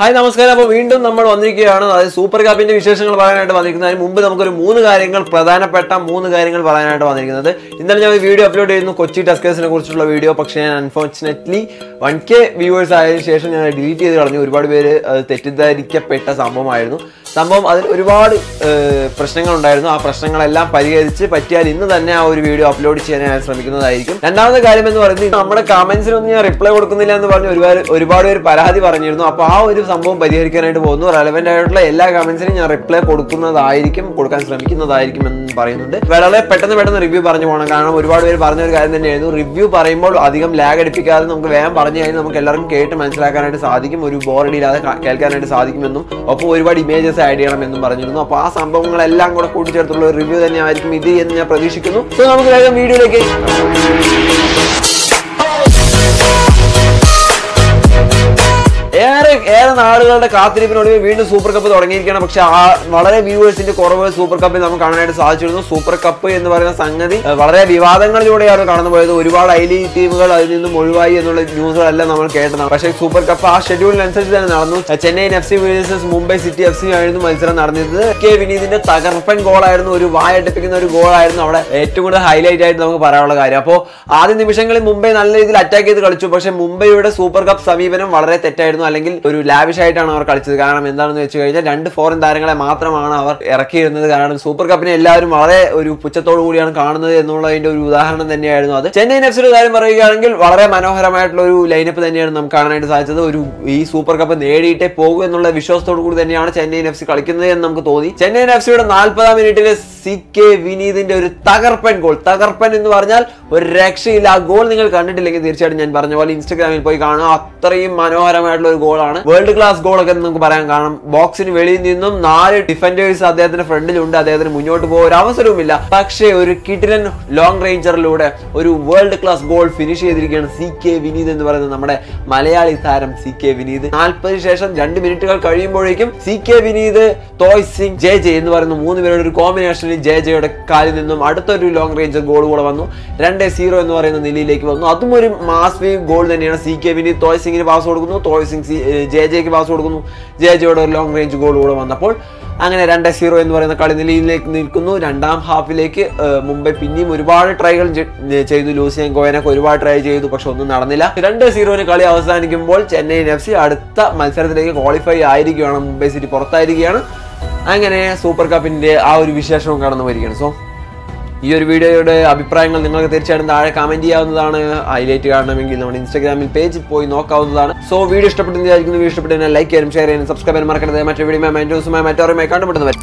Hi നമസ്കാരം. അപ്പോൾ വീണ്ടും നമ്മൾ വന്നിരിക്കുകയാണ്. അതായത് സൂപ്പർ കപ്പിന്റെ വിശേഷങ്ങൾ പറയാനായിട്ട് വന്നിരിക്കുന്നത്. അതിന് മുമ്പ് നമുക്കൊരു മൂന്ന് കാര്യങ്ങൾ പ്രധാനപ്പെട്ട മൂന്ന് കാര്യങ്ങൾ പറയാനായിട്ട് വന്നിരിക്കുന്നത്. ഇന്നലെ ഞാൻ വീഡിയോ അപ്ലോഡ് ചെയ്യുന്നു കൊച്ചി ടസ്കേഴ്സിനെ കുറിച്ചുള്ള വീഡിയോ. പക്ഷേ ഞാൻ അൺഫോർച്ചുനേറ്റ്ലി വൺ കെ വ്യൂവേഴ്സ് ആയതിനു ശേഷം ഞാൻ ഡിലീറ്റ് ചെയ്ത് കളഞ്ഞു. ഒരുപാട് പേര് തെറ്റിദ്ധരിക്കപ്പെട്ട സംഭവമായിരുന്നു. സംഭവം അതിൽ ഒരുപാട് പ്രശ്നങ്ങൾ ഉണ്ടായിരുന്നു ആ പ്രശ്നങ്ങളെല്ലാം പരിഹരിച്ച് പറ്റിയാൽ ഇന്ന് തന്നെ ആ ഒരു വീഡിയോ അപ്ലോഡ് ചെയ്യാൻ ഞാൻ ശ്രമിക്കുന്നതായിരിക്കും. രണ്ടാമത്തെ കാര്യം എന്ന് പറയുന്നത് നമ്മുടെ കമന്റ്സിനൊന്നും ഞാൻ റിപ്ലൈ കൊടുക്കുന്നില്ല എന്ന് പറഞ്ഞ് ഒരുപാട് ഒരുപാട് പേര് പരാതി പറഞ്ഞിരുന്നു. അപ്പോൾ ആ ഒരു സംഭവം പരിഹരിക്കാനായിട്ട് പോകുന്നു. റെലവെന്റ് ആയിട്ടുള്ള എല്ലാ കമന്റ്സിനും ഞാൻ റിപ്ലൈ കൊടുക്കുന്നതായിരിക്കും കൊടുക്കാൻ ശ്രമിക്കുന്നതായിരിക്കും എന്ന് പറയുന്നുണ്ട്. വളരെ പെട്ടെന്ന് പെട്ടെന്ന് റിവ്യൂ പറഞ്ഞു പോകണം. കാരണം ഒരുപാട് പേര് പറഞ്ഞ ഒരു കാര്യം തന്നെയായിരുന്നു. റിവ്യൂ പറയുമ്പോൾ അധികം ലാഗ് അടിപ്പിക്കാതെ നമുക്ക് വേഗം പറഞ്ഞു കഴിഞ്ഞാൽ നമുക്ക് എല്ലാവർക്കും കേട്ട് മനസ്സിലാക്കാനായിട്ട് സാധിക്കും. ഒരു ബോറടിയില്ലാതെ കേൾക്കാനായിട്ട് സാധിക്കുമെന്നും. ഒപ്പം ഒരുപാട് ഇമേജസ് ആഡ് ചെയ്യണം എന്നും പറഞ്ഞിരുന്നു. അപ്പോൾ ആ സംഭവങ്ങളെല്ലാം കൂടെ കൂട്ടിച്ചേർത്തുള്ള ഒരു റിവ്യൂ തന്നെയായിരിക്കും ഇത് എന്ന് ഞാൻ പ്രതീക്ഷിക്കുന്നു. സോ നമുക്ക് വേഗം വീഡിയോയിലേക്ക് ഏറെ ഏറെ നാളുകളുടെ കാത്തിരിപ്പിനൊടുവിൽ വീണ്ടും സൂപ്പർ കപ്പ് തുടങ്ങിയിരിക്കുകയാണ്. പക്ഷെ ആ വളരെ വ്യൂവേഴ്സിന്റെ കുറവ് സൂപ്പർ കപ്പിൽ നമുക്ക് കാണാനായിട്ട് സാധിച്ചിരുന്നു. സൂപ്പർ കപ്പ് എന്ന് പറയുന്ന സംഗതി വളരെ വിവാദങ്ങളിലൂടെയാണ് കടന്നു പോയത്. ഒരുപാട് ഐ ലീഗ് ടീമുകൾ അതിൽ നിന്നും ഒഴിവായി എന്നുള്ള ന്യൂസുകളെല്ലാം നമ്മൾ കേട്ടതാണ് പക്ഷേ സൂപ്പർ കപ്പ് ആ ഷെഡ്യൂളിനനുസരിച്ച് തന്നെ നടന്നു. Chennaiyin F C versus Mumbai city F C ആയിരുന്നു മത്സരം നടന്നിരുന്നത്. കെ വിനീതിന്റെ തകർപ്പൻ ഗോളായിരുന്നു ഒരു വായടിപ്പിക്കുന്ന ഒരു ഗോളായിരുന്നു അവിടെ ഏറ്റവും കൂടുതൽ ഹൈലൈറ്റ് ആയിട്ട് നമുക്ക് പറയാനുള്ള കാര്യം. അപ്പോൾ ആദ്യ നിമിഷങ്ങളിൽ മുംബൈ നല്ല രീതിയിൽ അറ്റാക്ക് ചെയ്ത് കളിച്ചു. പക്ഷേ മുംബൈയുടെ സൂപ്പർ കപ്പ് സമീപനം വളരെ തെറ്റായിരുന്നു. അല്ലെങ്കിൽ ഒരു ലാവിഷ് ആയിട്ടാണ് അവർ കളിച്ചത്. കാരണം എന്താണെന്ന് വെച്ച് കഴിഞ്ഞാൽ രണ്ട് ഫോറിൻ താരങ്ങളെ മാത്രമാണ് അവർ ഇറക്കിയിരുന്നത്. കാരണം സൂപ്പർ കപ്പിനെ എല്ലാവരും വളരെ ഒരു പുച്ഛത്തോടു കൂടിയാണ് കാണുന്നത് എന്നുള്ളതിന്റെ ഒരു ഉദാഹരണം തന്നെയായിരുന്നു അത്. ചെന്നൈയിൻ എഫ് കാര്യം പറയുകയാണെങ്കിൽ വളരെ മനോഹരമായിട്ടുള്ള ഒരു ലൈനപ്പ് തന്നെയാണ് നമുക്ക് കാണാനായിട്ട് സാധിച്ചത്. ഒരു ഈ സൂപ്പർ കപ്പ് നേടിയിട്ടേ പോകും എന്നുള്ള വിശ്വാസത്തോടു കൂടി തന്നെയാണ് ചെന്നൈയിൻ എഫ് സി കളിക്കുന്നത് എന്ന് നമുക്ക് തോന്നി. ചെന്നൈയിൻ എഫ് സിയുടെ നാൽപ്പതാം മിനിറ്റിലെ സി കെ വിനീതിന്റെ ഒരു തകർപ്പൻ ഗോൾ. തകർപ്പൻ എന്ന് പറഞ്ഞാൽ ഒരു രക്ഷയില്ല. ആ ഗോൾ നിങ്ങൾ കണ്ടിട്ടില്ലെങ്കിൽ തീർച്ചയായിട്ടും ഞാൻ പറഞ്ഞ പോലെ ഇൻസ്റ്റാഗ്രാമിൽ പോയി കാണുക. അത്രയും മനോഹരമായിട്ടുള്ള ഒരു ഗോളാണ്. വേൾഡ് ക്ലാസ് ഗോൾ ഒക്കെ നമുക്ക് പറയാൻ കാണാം. ബോക്സിന് വെളിയിൽ നിന്നും നാല് ഡിഫൻഡേഴ്സ് അദ്ദേഹത്തിന്റെ ഫ്രണ്ടിലുണ്ട്. അദ്ദേഹത്തിന് മുന്നോട്ട് പോകാൻ ഒരു അവസരവുമില്ല. പക്ഷേ ഒരു കിടിലൻ ലോങ് റേഞ്ചറിലൂടെ ഒരു വേൾഡ് ക്ലാസ് ഗോൾ ഫിനിഷ് ചെയ്തിരിക്കുകയാണ് സി കെ വിനീത് എന്ന് പറയുന്നത് നമ്മുടെ മലയാളി താരം സി കെ വിനീത്. നാൽപ്പതിന് ശേഷം രണ്ട് മിനിറ്റുകൾ കഴിയുമ്പോഴേക്കും C K Vineeth Thoi Singh J J എന്ന് പറയുന്ന മൂന്ന് പേരുടെ ഒരു കോമ്പിനേഷനിൽ ജെ ജെയുടെ കാലിൽ നിന്നും അടുത്തൊരു ലോങ് റേഞ്ച് ഗോൾ കൂടെ വന്നു. രണ്ട് സീറോ എന്ന് പറയുന്ന നിലയിലേക്ക് വന്നു. അതും ഒരു മാസ് ഗോൾ തന്നെയാണ്. സി കെ വിന് തോയ് സിംഗിന് പാസ് കൊടുക്കുന്നു. തോയ് സിംഗ് ജെ ജെക്ക് പാസ് കൊടുക്കുന്നു. ജെ ജെയുടെ ഒരു ലോങ് റേഞ്ച് ഗോൾ കൂടെ വന്നപ്പോൾ അങ്ങനെ രണ്ട് സീറോ എന്ന് പറയുന്ന കളി നിലയിലേക്ക് നിൽക്കുന്നു. രണ്ടാം ഹാഫിലേക്ക് മുംബൈ പിന്നെയും ഒരുപാട് ട്രൈകൾ ചെയ്തു. ലൂസിയൻ ഗോയനൊക്കെ ഒരുപാട് ട്രൈ ചെയ്തു പക്ഷെ ഒന്നും നടന്നില്ല. രണ്ട് സീറോന് കളി അവസാനിക്കുമ്പോൾ ചെന്നൈയിൻ എഫ് സി അടുത്ത മത്സരത്തിലേക്ക് ക്വാളിഫൈ ആയിരിക്കുകയാണ്. മുംബൈ സിറ്റി പുറത്തായിരിക്കുകയാണ്. അങ്ങനെ സൂപ്പർ കപ്പിന്റെ ആ ഒരു വിശേഷവും കടന്നു വരികയാണ്. സോ ഈ ഒരു വീഡിയോയുടെ അഭിപ്രായങ്ങൾ നിങ്ങൾക്ക് തീർച്ചയായിട്ടും താഴെ കമന്റ് ചെയ്യാവുന്നതാണ്. ഹൈലൈറ്റ് കാണണമെങ്കിൽ നമ്മുടെ ഇൻസ്റ്റാഗ്രാമിൽ പേജിൽ പോയി നോക്കാവുന്നതാണ്. സോ വീഡിയോ ഇഷ്ടപ്പെട്ടെന്ന് വിചാരിക്കുന്നു. വീഡിയോ ഇഷ്ടപ്പെട്ടതിനാൽ ലൈക്ക് ചെയ്യാനും ഷെയർ ചെയ്യാനും സബ്സ്ക്രൈബ് ചെയ്യാനും മറക്കരുത്. മറ്റൊരു വീഡിയോ മറ്റൊരു മറ്റൊരു കണ്ടുപിടുന്നവർ